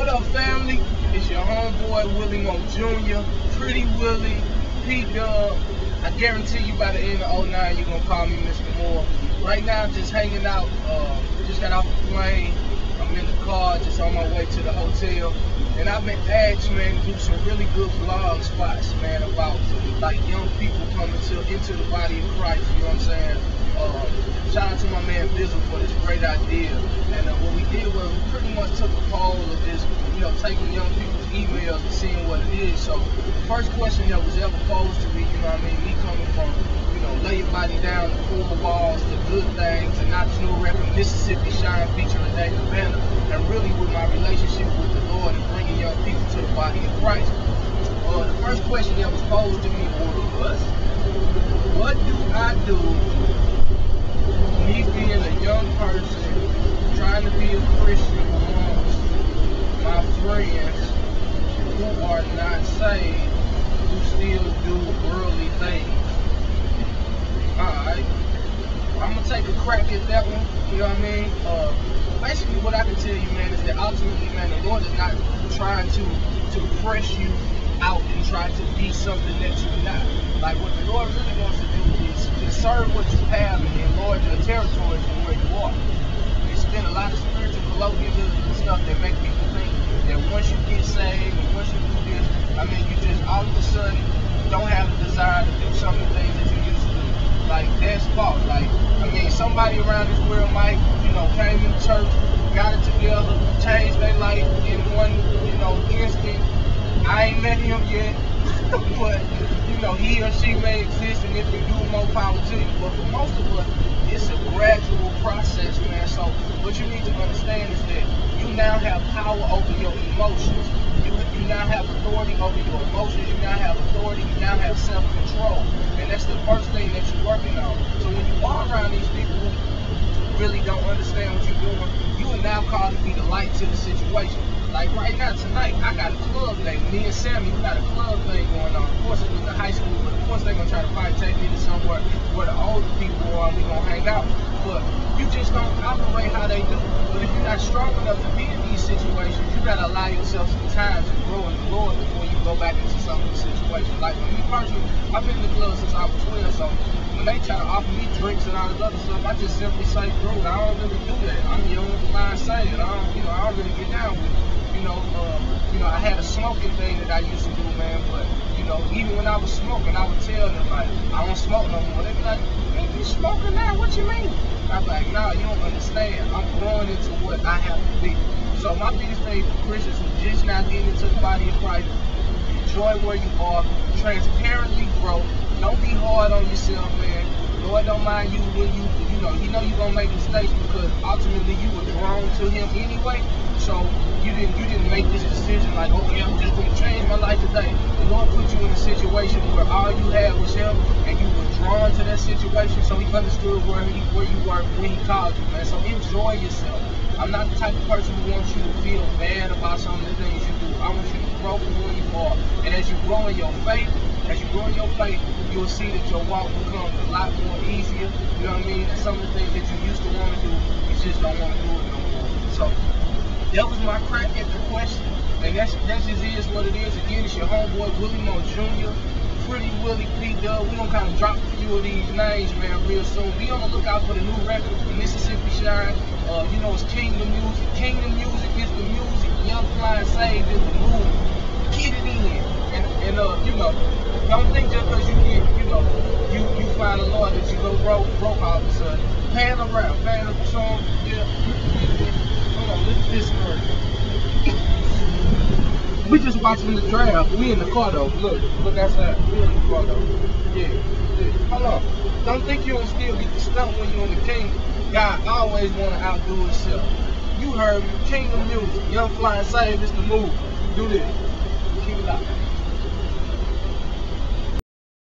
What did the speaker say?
What up, family? It's your homeboy Willie Moore Jr., Pretty Willie, P Dub. I guarantee you by the end of 09, you're gonna call me Mr. Moore. Right now, I'm just hanging out. Uh, just got off the plane. I'm in the car, just on my way to the hotel. And I've been asked, man, to do some really good vlog spots, man, about like young people coming to into the body of Christ. You know what I'm saying? Uh, to my man Bizzle for this great idea. And uh, what we did was we pretty much took a poll of this, you know, taking young people's emails and seeing what it is. So the first question that was ever posed to me, you know what I mean, me coming from, you know, lay your body down, the four walls, the good things, and not no record, Mississippi Shine featuring David Banner, and really with my relationship with the Lord and bringing young people to the body of Christ. Uh, the first question that was posed to me was, what do I do, me being a young person, trying to be a Christian amongst who are not saved, who still do worldly things? Alright. I'm gonna take a crack at that one. You know what I mean? Uh, basically, what I can tell you, man, is that ultimately, man, the Lord is not trying to to press you out and try to be something that you're not. Like what the Lord really wants to do is conserve what you have and enlarge your territory from where you are. There's been a lot of spiritual colloquialism and stuff that make people think that once you get saved and once you do this, I mean, you just all of a sudden don't have the desire to do some of the things that you used to do. Like that's. Like I mean, somebody around this world might, you know, came in church, got it together, changed their life in one, you know, instant. I ain't met him yet, but you know, he or she may exist, and if you do, more power to you. But for most of us, it's a gradual process, man. So what you need to understand is that you now have power over your emotions. You, you now have authority over your emotions. You now have authority. You now have self-control, and that's the first thing that you're working on. So when you are around these people who really don't understand what you're doing, you are now called to be the light to the situation. Like right now, tonight, I got a club thing. Me and Sammy, we got a club thing going on. Of course, it was the high school, but of course, they're going to try to probably take me to somewhere where the older people are and we going to hang out. But you just don't operate how they do. Not strong enough to be in these situations, you got to allow yourself some time to grow in the Lord before you go back into some of these situations. Like for me personally, I've been in the club since I was 12, so when they try to offer me drinks and all this other stuff, I just simply say, bro, I don't really do that. I'm young, mind saying, I don't, you know, I don't really get down with it you know, um, you know, I had a smoking thing that I used to do, man. But know, even when I was smoking, I would tell them like, I don't smoke no more. They be like, man, you smoking now? What you mean? I'm like, nah, you don't understand. I'm growing into what I have to be. So my biggest thing for Christians who just now getting into the body of Christ, enjoy where you are, transparently grow. Don't be hard on yourself, man. Lord don't mind you when you, you know, you know you're gonna make mistakes because ultimately you were drawn to Him anyway. So you didn't you didn't make this decision like, oh, okay, I'm just gonna change my life today. The Lord put you in a situation where all you had was Him, and you were drawn to that situation. So He understood where he where you were when He called you, man. So enjoy yourself. I'm not the type of person who wants you to feel bad about some of the things you do. I want you to grow from where you are, and as you grow in your faith. As you grow in your faith, you'll see that your walk becomes a lot more easier. You know what I mean? And some of the things that you used to want to do, you just don't want to do it no more. So that was my crack at the question. And that's that just is what it is. Again, it's your homeboy Willie Moore Jr. Pretty Willie P Dub. We're gonna kind of drop a few of these names, man, real soon. Be on the lookout for the new record, Mississippi Shine. Uh, you know it's Kingdom Music. Kingdom Music is the music. Young Flying Saved is the movie. Get it in. And, and uh, you know, don't think just because you get, you know, you, you find a Lord that you go broke, broke all of a sudden. Pan around, pan up the song, yeah. Hold on, let's this We just watching the draft. We in the car though. Look, look outside. We in the car though. Yeah, yeah. Hold on. Don't think you don't still get the stunt when you're in the kingdom. God always want to outdo himself. You heard me. Kingdom music. Young Flying is the move. Do this. Keep it out.